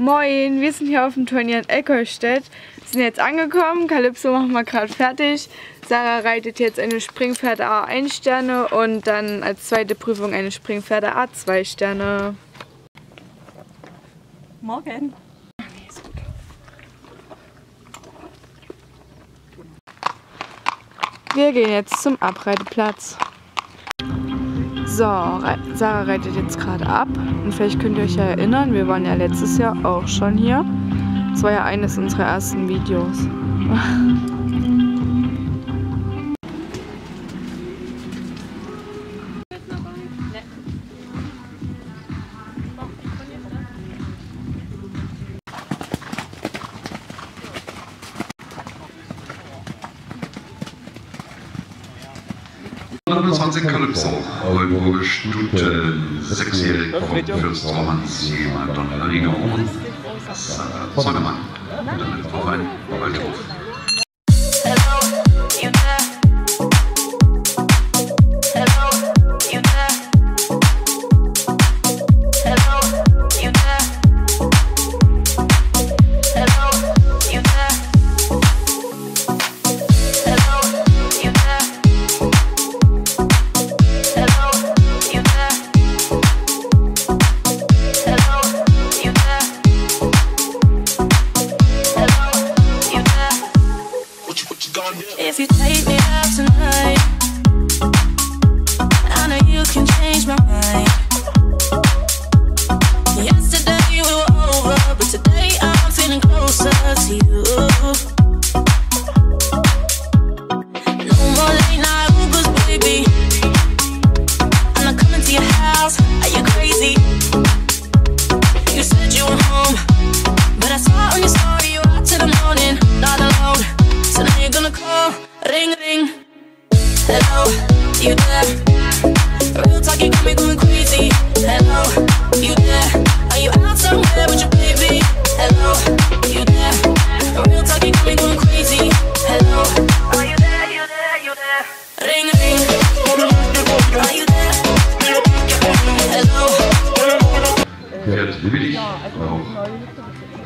Moin, wir sind hier auf dem Turnier in Eckerstedt. Wir sind jetzt angekommen, Calypso machen wir gerade fertig. Sarah reitet jetzt eine Springpferde A 1 Sterne und dann als zweite Prüfung eine Springpferde A 2 Sterne. Morgen. Wir gehen jetzt zum Abreiteplatz. So, Sarah reitet jetzt gerade ab. Und vielleicht könnt ihr euch ja erinnern, wir waren ja letztes Jahr auch schon hier. Das war ja eines unserer ersten Videos. Calypso, Oldenburger Stute, sechsjährig vom Fürstraumanns jemand Donnerlinger und Sonnemann. Und dann auf ein Waldhof.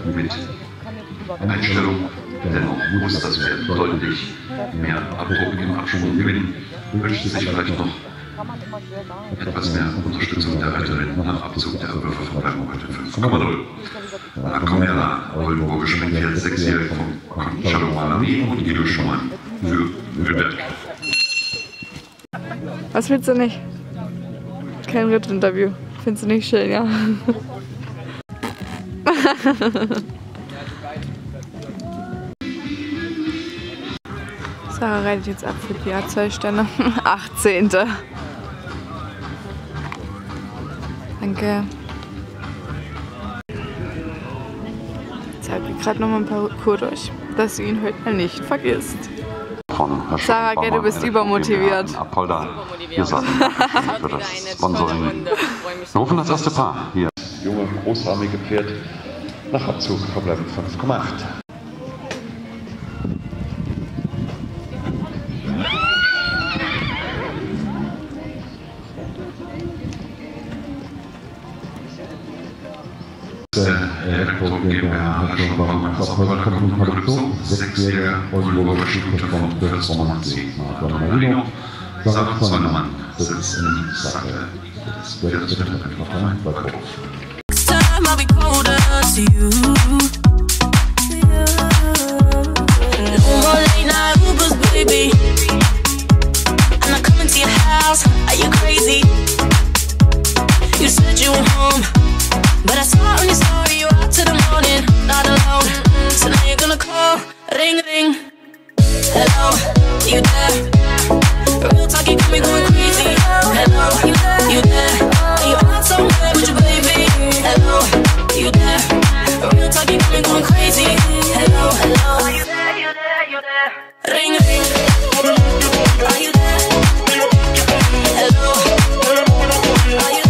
Mit Einstellung. Dennoch muss das Pferd deutlich mehr Abdruck im Abschwung gewinnen. Wünscht sich vielleicht noch etwas mehr Unterstützung der Reiterin nach Abzug der Würfe von Bleiben heute 5,0. Acomera, Oldenburger Springpferd, sechsjährig von Conchalo Malami und Guido Schumann für Mühlberg. Was willst du nicht? Kein Rittinterview. Findest du nicht schön, ja? Sarah reitet jetzt ab für die A2-Sterne. 18. Danke. Jetzt halte ich gerade nochmal ein paar Parcours durch, dass du ihn heute mal nicht vergisst. Sarah, gell, du bist übermotiviert. Apolda, wir sagen für das Sponsoring. Wir rufen das erste Paar hier. Junge, großarmige Pferd nach Abzug verbleiben 5,8. Herzog GmbH hat schon beim Erfolgskommen Produktion sechsjähriger Oldenburger Stute von Börsromantik nach Marino. Sarah Sonnemann sitzt in Sache. Das Pferd bitte einfach ein Waldhof. I'll be colder to you. No more late night Ubers, baby. I'm not coming to your house. Are you crazy? You said you were home, but I saw on your story you out till the morning, not alone. So now you're gonna call, ring ring. Hello, you there? Real talk, you got me going me going crazy. Hello, hello. Are you there? You there? You there? Ring ring. Are you there? Hello. Are you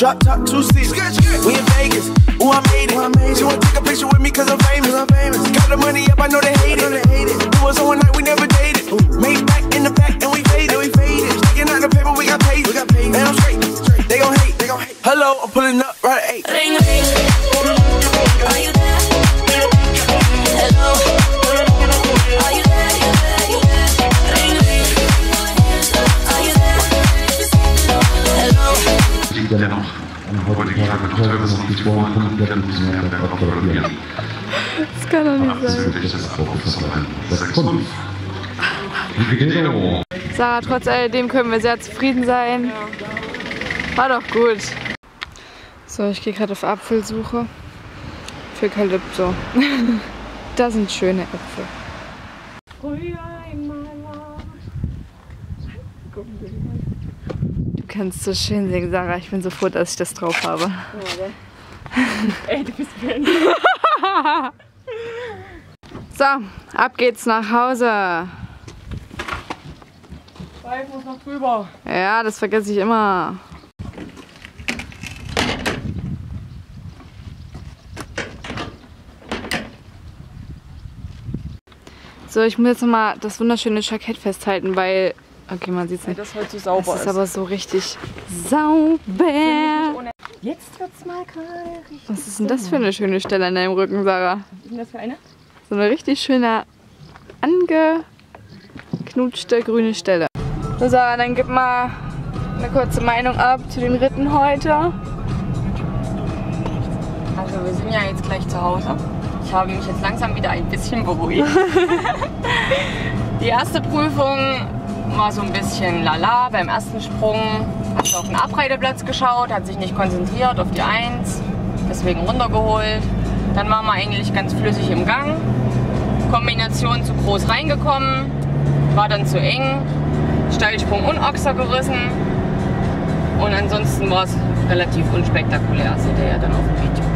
drop top, two seats. We in Vegas. Ooh, I made it. She wanna take a picture with me cause I'm famous. I'm famous. Got the money up, I know they hate it. It was on one night, we never Dennoch, am heutigen Tag wird teures und gesprochen kompletten Mehrwert absolvieren. Das kann doch nicht Das sein. ist wirklich das Aufverfahren. Das kommt. Wie geht es? Sarah, trotz alledem können wir sehr zufrieden sein. War doch gut. So, ich gehe gerade auf Apfelsuche für Calypso. da sind schöne Äpfel. Du kannst so schön singen, Sarah. Ich bin so froh, dass ich das drauf habe. Ey, du bist blind. So, ab geht's nach Hause. Ich muss noch drüber. Ja, das vergesse ich immer. So, ich muss jetzt nochmal das wunderschöne Jackett festhalten, weil. Okay, man sieht es Weil nicht. das heute so sauber ist ist. aber so richtig sauber. Jetzt wird's mal gerade richtig. Was ist denn das für eine schöne Stelle an deinem Rücken, Sarah? Was ist denn das für eine? So eine richtig schöne angeknutschte grüne Stelle. So, Sarah, dann gib mal eine kurze Meinung ab zu den Ritten heute. Also wir sind ja jetzt gleich zu Hause. Ich habe mich jetzt langsam wieder ein bisschen beruhigt. Die erste Prüfung war so ein bisschen lala. Beim ersten Sprung hat auf den Abreiteplatz geschaut, hat sich nicht konzentriert auf die Eins, deswegen runtergeholt. Dann waren wir eigentlich ganz flüssig im Gang. Kombination zu groß reingekommen, war dann zu eng. Steilsprung und Ochser gerissen. Und ansonsten war es relativ unspektakulär, seht ihr ja dann auf dem Video.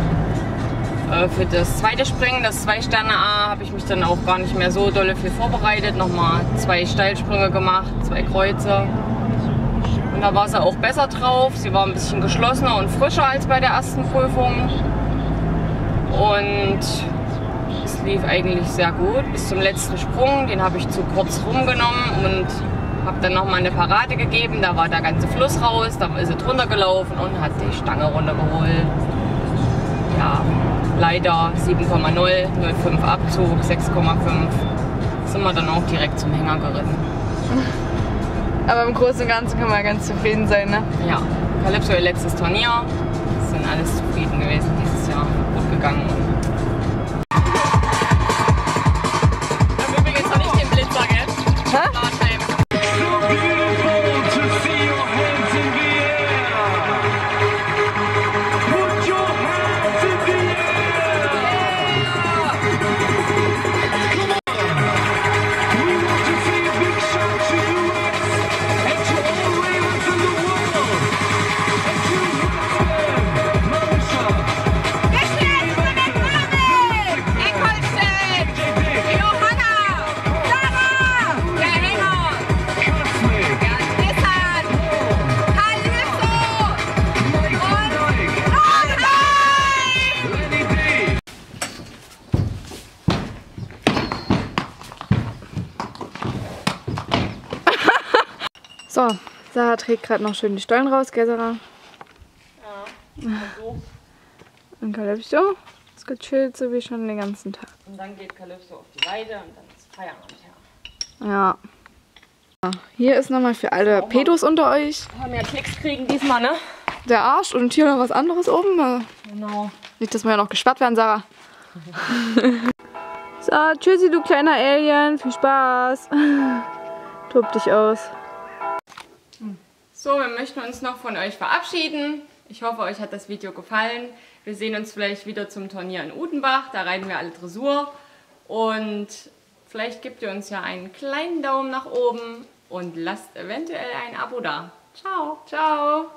Äh, Für das zweite Springen, das zwei Sterne A, habe ich mich dann auch gar nicht mehr so dolle viel vorbereitet. Nochmal zwei Steilsprünge gemacht, zwei Kreuze. Und da war sie auch besser drauf. Sie war ein bisschen geschlossener und frischer als bei der ersten Prüfung. Und es lief eigentlich sehr gut bis zum letzten Sprung. Den habe ich zu kurz rumgenommen und habe dann nochmal eine Parade gegeben. Da war der ganze Fluss raus, da ist sie drunter gelaufen und hat die Stange runtergeholt. Ja, leider 7,0, 0,5 Abzug, 6,5. Sind wir dann auch direkt zum Hänger geritten. Aber im Großen und Ganzen kann man ganz zufrieden sein, ne? Ja, Calypso ihr letztes Turnier. Sind alles zufrieden gewesen dieses Jahr. Gut gegangen. So, Sarah trägt gerade noch schön die Stollen raus, gell Sarah? Ja. Und Calypso ist gechillt, so wie schon den ganzen Tag. Und dann geht Calypso auf die Weide und dann ist Feierabend her. Ja. Hier ist nochmal für alle Pedos unter euch Wir haben ja Klicks kriegen diesmal, ne? der Arsch und hier noch was anderes oben. Genau. Nicht, dass wir ja noch gesperrt werden, Sarah. so, tschüssi, du kleiner Alien. Viel Spaß. Tob dich aus. So, wir möchten uns noch von euch verabschieden. Ich hoffe, euch hat das Video gefallen. Wir sehen uns vielleicht wieder zum Turnier in Udenbach. Da reiten wir alle Dressur. Und vielleicht gebt ihr uns ja einen kleinen Daumen nach oben und lasst eventuell ein Abo da. Ciao. Ciao.